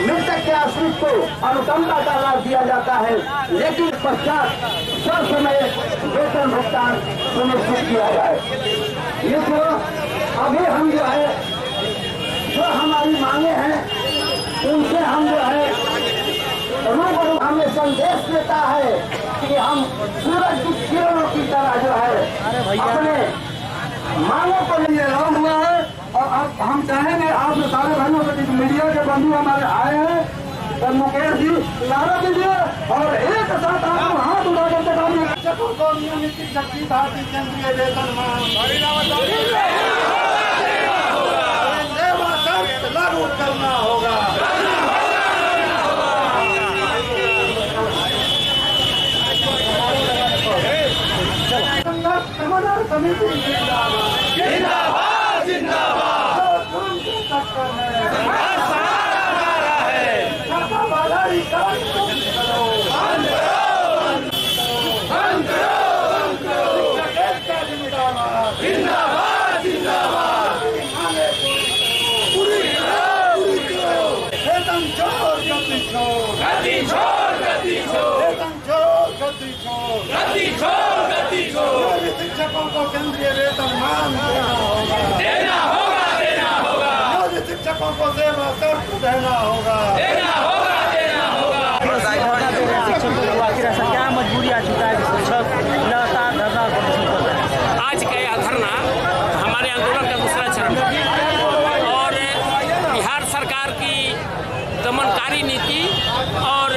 मृतक के आश्रित को अनुकंपा का लाभ दिया जाता है। लेकिन पश्चात सब समय वेतन भुगतान सुनिश्चित किया जाए। मित्रों अभी हम जो है जो हमारी मांगे हैं उनसे हम जो है रूबरू हमें संदेश देता है कि हम सूरज की किरणों की तरह जो है अपने मांगों को लिए राम अब हम चाहेंगे आप सारे बहनों से मीडिया के बंधु हमारे आए हैं। तो मुकेश जी नारा दीजिए। और एक साथ आप हाथ उठा करके लागू करना होगा समन्वय क्या मजबूरी आ लगातार आज का यह हमारे आंदोलन का दूसरा चरण। और बिहार सरकार की दमनकारी नीति और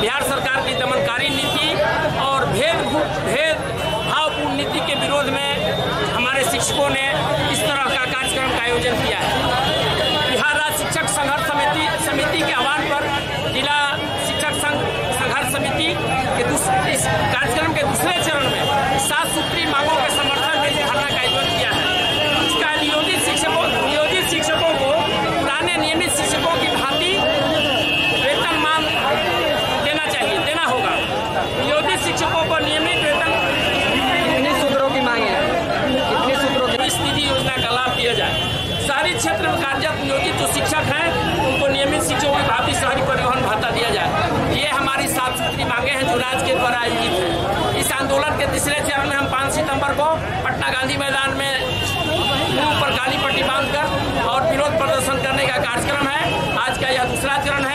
बिहार सरकार की दमनकारी नीति और भेद भेद भावपूर्ण नीति के विरोध में हमारे शिक्षकों ने इस तरह का कार्यक्रम का आयोजन किया है। बिहार राज्य शिक्षक संघर्ष समिति समिति के आह्वान पर जिला शिक्षक संघ संघर्ष समिति के दूसरे इस कार्यक्रम के दूसरे चरण में सात सूत्री मांगों के समर्थन में इस धरना का आयोजन किया है इसका नियोजित शिक्षकों नियोजित शिक्षकों को पुराने नियमित शिक्षकों की भांति वेतन मान देना चाहिए देना होगा नियोजित शिक्षकों को नियमित वेतन कितने सूत्रों की मांगे हैं। कितने सूत्रों की निधि योजना का लाभ दिया जाए। शहरी क्षेत्र में कार्यरत नियोजित जो शिक्षक हैं उनको नियमित शिक्षकों की भांति शहरी परिवहन भत्ता दिया जाए। ये हमारी साफ़ सुथरी मांगे हैं जो राज्य के द्वारा आयोजित है। इस आंदोलन के तीसरे चरण में हम पाँच सितंबर को पटना गांधी मैदान में मुँह पर काली पट्टी बांधकर और विरोध प्रदर्शन करने का कार्यक्रम है। आज का यह दूसरा चरण है।